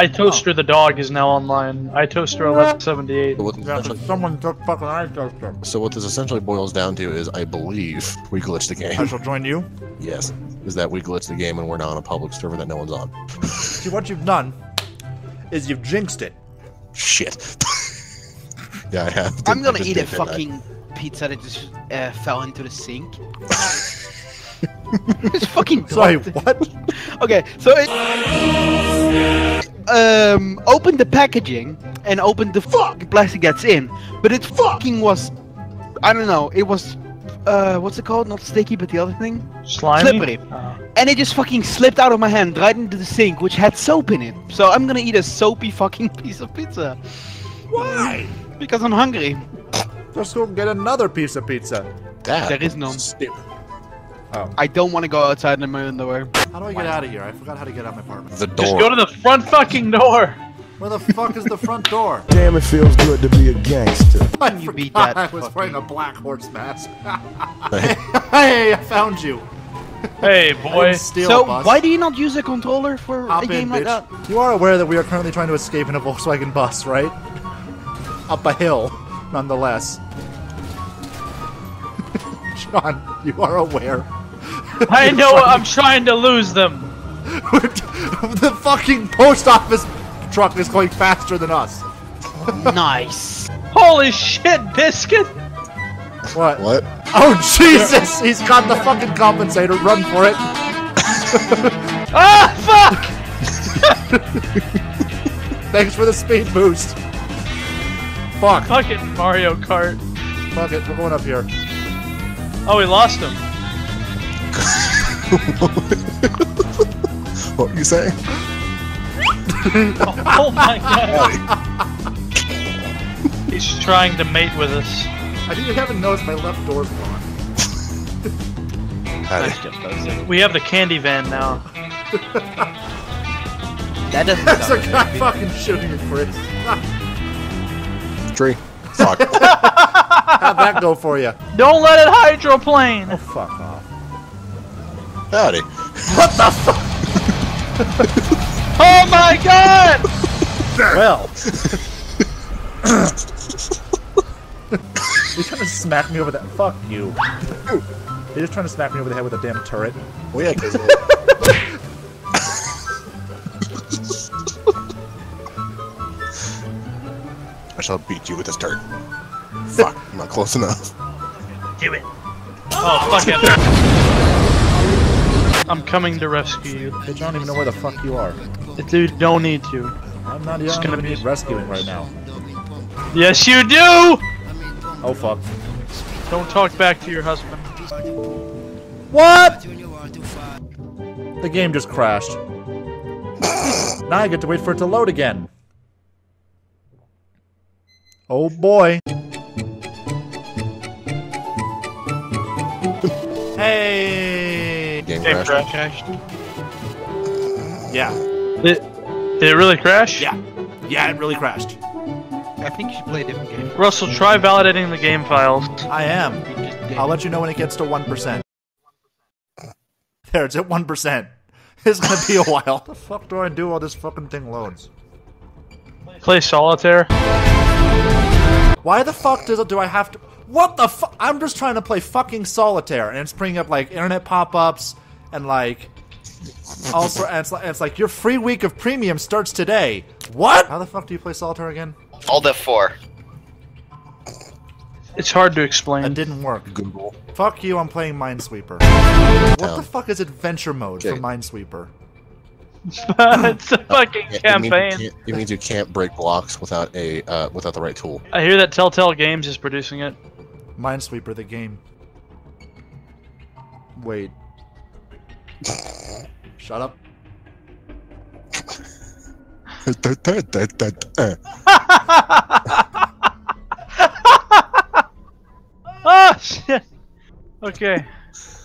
iToaster the dog is now online. iToaster 1178. So what, Yeah, someone took fucking iToaster. so what this essentially boils down to is, I believe we glitched the game. I shall join you. yes, is that we glitched the game and we're now on a public server that no one's on. See, what you've done is you've jinxed it. Shit. yeah, I have. I'm gonna eat a did, didn't I? fucking pizza that just uh, fell into the sink. it's fucking Sorry, what? Okay, so it um opened the packaging and opened the fucking plastic that's in, but it fucking was I don't know, it was uh what's it called? Not sticky, but the other thing, Slimy? slippery, Oh. and it just fucking slipped out of my hand right into the sink, which had soap in it. So I'm gonna eat a soapy fucking piece of pizza Why? because I'm hungry. Just go get another piece of pizza. That There is none. stupid. Um, I don't want to go outside in my underwear. How do I get out of here? I forgot how to get out of my apartment. The door. Just door. go to the front fucking door! Where the fuck is the front door? Damn, it feels good to be a gangster. I You beat that I was fucking- wearing a black horse mask. hey, I found you. Hey, boy. didn't So why do you not use a controller for Hop a game in, like bitch. that? You are aware that we are currently trying to escape in a Volkswagen bus, right? Up a hill, nonetheless. John, you are aware. I know I'm trying to lose them. the fucking post office truck is going faster than us. nice. Holy shit, Biscuit! What? What? Oh Jesus! He's got the fucking compensator. Run for it. Ah, fuck! Thanks for the speed boost. Fuck. Fucking Mario Kart. Fuck it. We're going up here. Oh, we lost him. What were you saying? Oh my god. He's trying to mate with us. I think you haven't noticed my left door's gone. Howdy. We have the candy van now. That doesn't There's a guy very fucking shooting at Chris. Tree. Fuck. How'd that go for you? Don't let it hydroplane! Oh, fuck off. Howdy. What the fuck? Oh my god! Well. He's trying to smack me over that. Fuck you're just trying to smack me over the head with a damn turret. Well, yeah, 'cause- I shall beat you with this dirt. Fuck, I'm not close enough. Do it. Oh, fuck it. I'm coming to rescue you. Bitch, I don't even know where the fuck you are. Dude, don't need to. I'm not even gonna be rescuing right now. Yes, you do! Oh fuck. Don't talk back to your husband. What? The game just crashed. now I get to wait for it to load again. Oh boy. Hey. Game Game crash. crashed. Yeah. Did, did it really crash? Yeah. Yeah, it really crashed. I think you should play a different game. Russell, try validating the game files. I am. You just. I'll let you know when it gets to 1%. There, it's at 1%. It's gonna be a while. what the fuck do I do while this fucking thing loads? Play solitaire. Why the fuck does it, do I have to? What the fuck? I'm just trying to play fucking solitaire, and it's bringing up like internet pop-ups and like also, and it's, like, it's like your free week of premium starts today. What? How the fuck do you play solitaire again? All F4. It's hard to explain. It didn't work. Google. Fuck you. I'm playing Minesweeper. What the fuck is adventure mode for Minesweeper? it's a fucking It- It means, campaign. you can't, it means you can't break blocks without a uh, without the right tool. I hear that Telltale Games is producing it. Minesweeper, the game. Wait. Shut up. Oh shit. Okay.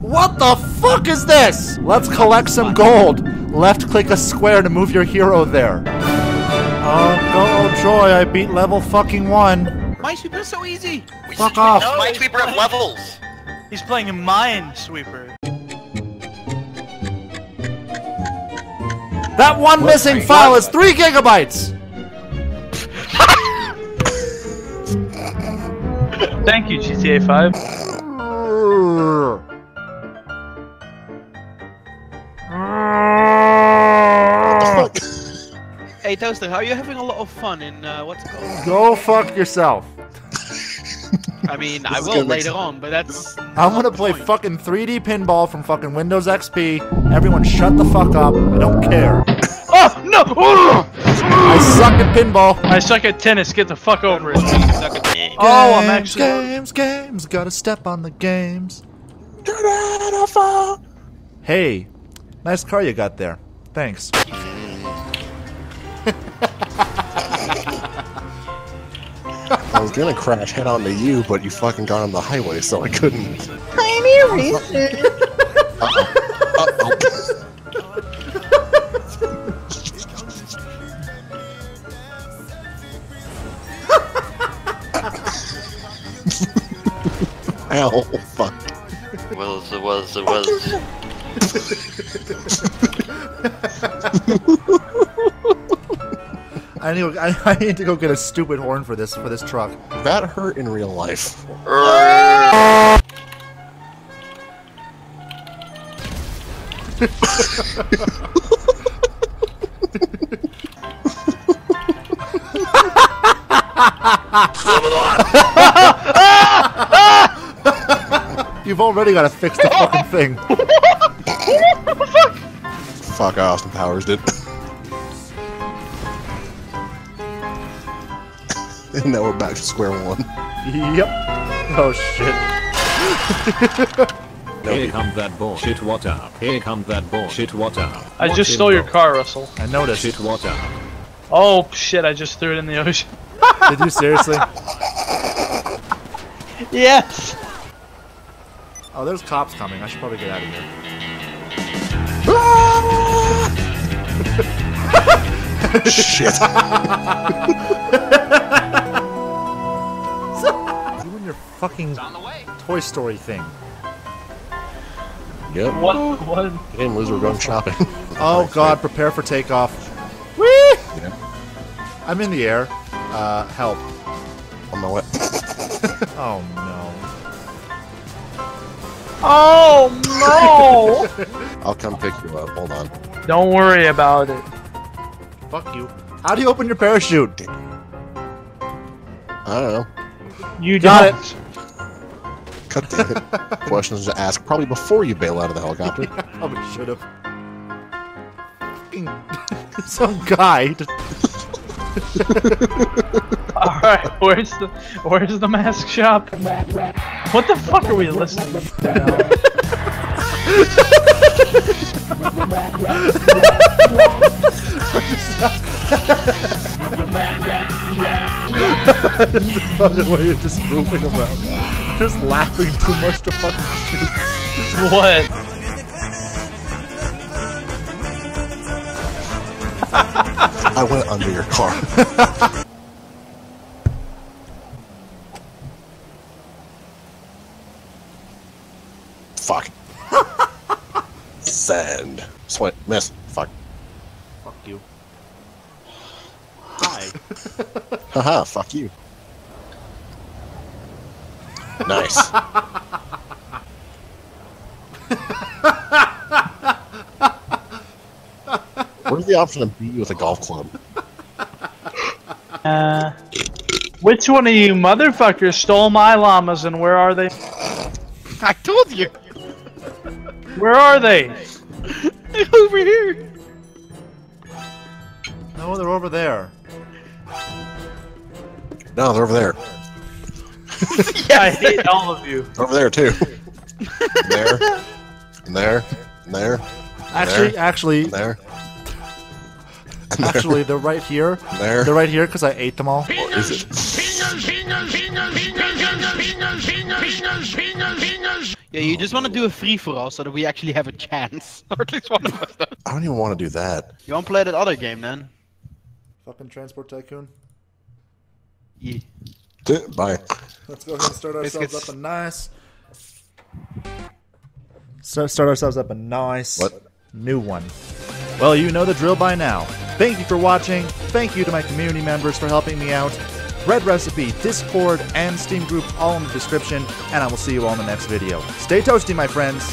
What the fuck is this? Let's collect some gold. Left click a square to move your hero there. Oh, oh joy, I beat level fucking one. Minesweeper is so easy. We Fuck off. No, Minesweeper have levels. He's playing Minesweeper. That one missing file is three gigabytes. Thank you, GTA 5. Hey Toaster, how are you having a lot of fun in uh, what's it called? Go fuck yourself. I mean, I will later sense. on, but that's. I'm gonna play fucking 3D pinball from fucking Windows XP. Everyone shut the fuck up. I don't care. Oh, no! I suck at pinball. I suck at tennis. Get the fuck over it. Oh, Oh, I'm Games, actually. games, games. Gotta step on the games. Hey, nice car you got there. Thanks. was gonna crash head onto you, but you fucking got on the highway, so I couldn't. Uh-oh. Ow, fuck. Was it was it was. I need, I, I need to go get a stupid horn for this for this truck. That hurt in real life. You've already got to fix the fucking thing. Fuck, Austin Powers did. and now we're back to square one. Yep. Oh shit. Here comes that bullshit water. Here comes that bullshit water. I Watch just him stole your go. car, Russell. I noticed. Shit water. Oh shit! I just threw it in the ocean. Did you seriously? Yes. Oh, there's cops coming. I should probably get out of here. Shit. Your fucking Toy Story thing. Yep. What? What? You didn't lose. We're going shopping. Oh god, prepare for takeoff. Whee! Yeah. I'm in the air. Uh, help. On my way. Oh no. Oh no! I'll come pick you up. Hold on. Don't worry about it. Fuck you. How do you open your parachute? I don't know. You Got don't. Cut the questions to ask probably before you bail out of the helicopter. Probably should have. Some guy. All right. Where's the Where's the mask shop? What the fuck are we listening? to? Fucking way you're just moving around. Just laughing too much to fucking shoot. What? I went under your car. Fuck. Sand. Sweat. Miss. Fuck. Fuck you. Hi. Haha, fuck you. Nice. Where's the option to beat you with a golf club? Uh, which one of you motherfuckers stole my llamas and where are they? I told you! Where are they? Over here! No, they're over there. No, they're over there. I hate all of you. Over there too. there. And there. And there. Actually, There. actually, there. Actually, they're right here. There. They're right here because I ate them all. Or is it? Yeah, you just want to do a free for all so that we actually have a chance. or at least one of us does. I don't even want to do that. You want to play that other game then? Fucking transport tycoon. Yeah. Bye. Let's go ahead and start ourselves up a nice. Start, start ourselves up a nice What? new one. Well, you know the drill by now. Thank you for watching. Thank you to my community members for helping me out. Bread Recipe, Discord, and Steam group all in the description, and I will see you all in the next video. Stay toasty, my friends.